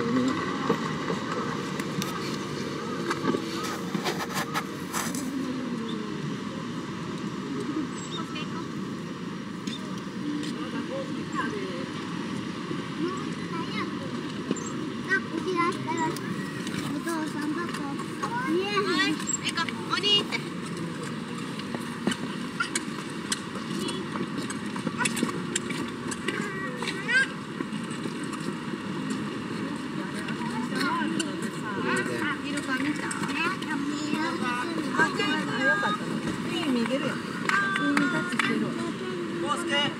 terminal あ、よかった。い、逃げるやん。タッチしてる。